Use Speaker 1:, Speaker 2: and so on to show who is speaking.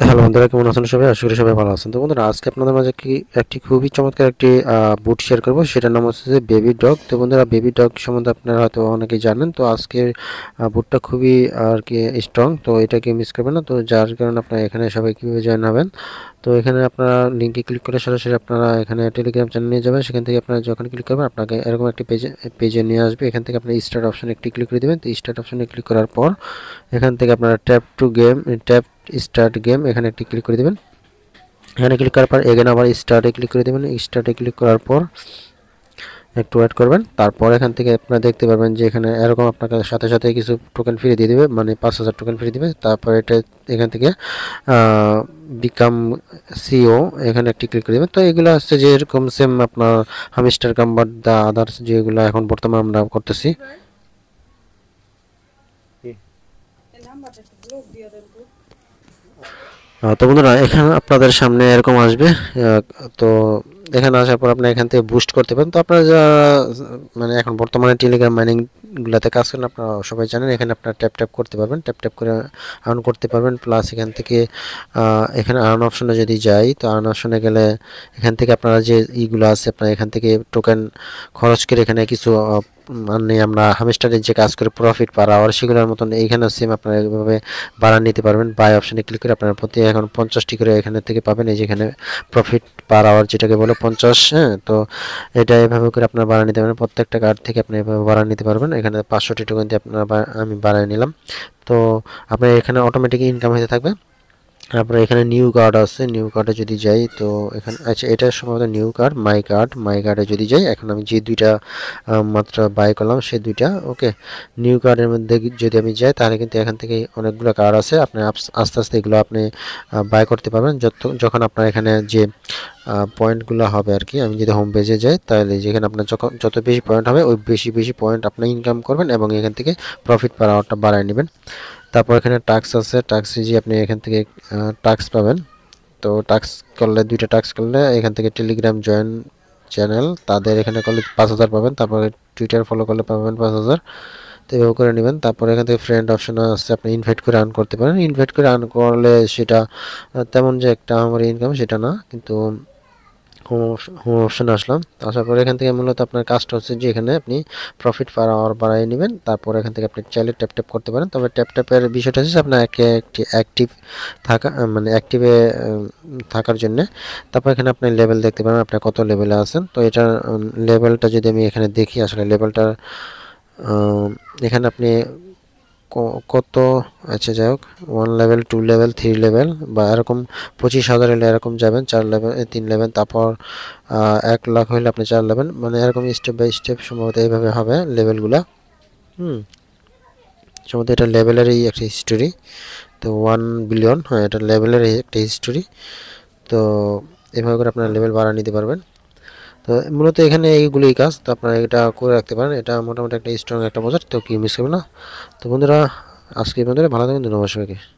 Speaker 1: Hello বন্ধুরা, কেমন আছেন সবাই? আশা করি সবাই ভালো আছেন। তো বন্ধুরা, আজকে আপনাদের মাঝে কি একটি খুবই চমৎকার একটি বুট শেয়ার করব। সেটার নাম হচ্ছে যে বেবি ডগ তো বন্ধুরা বেবি ডগ সম্বন্ধে আপনারা হয়তো অনেকেই জানেন। তো আজকে বুটটা খুবই, আর কি স্ট্রং তো এটাকে মিস করবেন না। তো যার কারণে আপনারা এখানে সবাই কীভাবে জয়েন হবেন? তো এখানে আপনারা লিঙ্কে ক্লিক করে সরাসরি আপনারা এখানে টেলিগ্রাম চ্যানেল নিয়ে যাবেন। সেখান থেকে আপনারা যখন ক্লিক করবেন, আপনাকে এরকম একটি পেজে পেজে নিয়ে আসবে। এখান থেকে আপনি স্টার্ট অপশানে একটি ক্লিক করে দেবেন। তো স্টার্ট অপশানে ক্লিক করার পর, এখান থেকে আপনারা tap to game tap start game এখানে একটি ক্লিক করে দেবেন। এখানে ক্লিক করার পর এখানে আবার স্টার্টে ক্লিক করে দেবেন। স্টার্টে ক্লিক করার পর একটু ওয়েট করবেন। তারপর এখান থেকে আপনারা দেখতে পারবেন যে এখানে এরকম আপনাকে সাথে সাথে কিছু টোকেন ফ্রি দিয়ে দেবে মানে পাঁচ হাজার টোকেন ফ্রি দেবে। তারপর এটা এখান থেকে বিকাম সিও এখানে একটি ক্লিক করে দেবেন। তো এগুলো হচ্ছে যে এরকম সেম আপনার হামিস্টার কাম্বার দা আদার্স যেগুলো এখন বর্তমানে আমরা করতেছি। তো বন্ধুরা, এখানে আপনাদের সামনে এরকম আসবে। তো এখানে আসার পর আপনি এখান থেকে বুস্ট করতে পারেন। তো আপনারা যারা মানে এখন বর্তমানে টেলিগ্রাম মাইনিংগুলোতে কাজ করেন, আপনারা সবাই জানেন, এখানে আপনারা ট্যাপ ট্যাপ করতে পারবেন। ট্যাপ ট্যাপ করে আর্ন করতে পারবেন। প্লাস এখান থেকে এখানে আর্ন অপশনে যদি যাই, তো আর্ন অপশনে গেলে এখান থেকে আপনারা যে ইগুলো আছে, আপনারা এখান থেকে টোকেন খরচ করে এখানে কিছু মানে আমরা হামেস্টারের যে কাজ করে প্রফিট পার আওয়ার সেগুলোর মতন এইখানে সেম আপনারা এইভাবে বাড়া নিতে পারবেন। বাই অপশানে ক্লিক করে আপনারা প্রতি এখন পঞ্চাশটি করে এখানে থেকে পাবেন। এই যেখানে প্রফিট পার আওয়ার যেটাকে বলে পঞ্চাশ হ্যাঁ? তো এটা এভাবে করে আপনারা বাড়া নিতে পারবেন। প্রত্যেকটা কার্ড থেকে আপনি এভাবে বাড়া নিতে পারবেন। এখানে পাঁচশোটি টোকেন দিয়ে আপনারা আমি বাড়ায় নিলাম। তো আপনার এখানে অটোমেটিক ইনকাম হতে থাকবে। তারপরে এখানে নিউ কার্ড আছে নিউ কার্ডে যদি যাই তো এখানে আচ্ছা এটা সম্ভবত new card my card my কার্ডে যদি যাই, এখন আমি যে দুইটা মাত্র বাই করলাম সে দুইটা ওকে নিউ কার্ডের মধ্যে যদি আমি যাই তাহলে কিন্তু এখান থেকে অনেকগুলো কার্ড আছে, আপনি আস্তে আস্তে এগুলো আপনি বাই করতে পারবেন। যত, যখন আপনার এখানে যে পয়েন্টগুলো হবে আর কি, আমি যদি হোম পেজে যাই তাহলে যেখানে আপনার যখন, যত বেশি পয়েন্ট হবে, ওই বেশি বেশি পয়েন্ট আপনি ইনকাম করবেন এবং এখান থেকে প্রফিট পার আওয়ারটা বাড়ায় নেবেন। তারপর এখানে টাক্স আছে। টাক্স যে আপনি এখান থেকে টাক্স পাবেন। তো টাক্স করলে, দুইটা টাক্স করলে এখান থেকে টেলিগ্রাম জয়েন চ্যানেল তাদের এখানে করলে পাঁচ হাজার পাবেন। তারপরে টুইটার ফলো করলে পাবেন পাঁচ হাজার। তো এভাবে করে নেবেন। তারপর এখান থেকে ফ্রেন্ড অপশন আছে, আপনি ইনভাইট করে আর্ন করতে পারেন। ইনভাইট করে আর্ন করলে সেটা তেমন যে একটা আমার ইনকাম সেটা না। কিন্তু হোম অপশানে আসলাম। আসার পরে এখান থেকে মূলত আপনার কাজটা হচ্ছে যে এখানে আপনি প্রফিট পার আওয়ার বাড়াই নেবেন, তারপর এখান থেকে আপনি চাইলে ট্যাপ ট্যাপ করতে পারেন। তবে ট্যাপ ট্যাপের বিষয়টা হচ্ছে আপনার একটি অ্যাক্টিভ থাকা মানে অ্যাক্টিভে থাকার জন্য। তারপর এখানে আপনি লেভেল দেখতে পারেন আপনার কত লেভেলে আছেন। তো এটা লেভেলটা যদি আমি এখানে দেখি, আসলে লেভেলটা এখানে আপনি কত? আচ্ছা যাই হোক one level two level three level বা এরকম পঁচিশ হাজার হলে এরকম যাবেন, চার লেভেল তিন লেভেল তারপর এক লাখ হলে আপনি চার লেভেল মানে এরকম স্টেপ বাই স্টেপ সম্ভবত এইভাবে হবে লেভেলগুলো হুম। সম্ভবত এটা লেভেলেরই একটা হিস্টোরি তো ওয়ান বিলিয়ন হ্যাঁ এটা লেভেলের একটা হিস্টোরি তো, এভাবে করে আপনারা লেভেল বাড়া নিতে পারবেন। তো মূলত এখানে এইগুলি কাজ। তো আপনারা এটা করে রাখতে পারেন। এটা মোটামুটি একটা স্ট্রং একটা বজার তো কি মিস করবে না। তো বন্ধুরা, আজকে বন্ধুরা ভালো থাকবেন। ধন্যবাদ সবাইকে।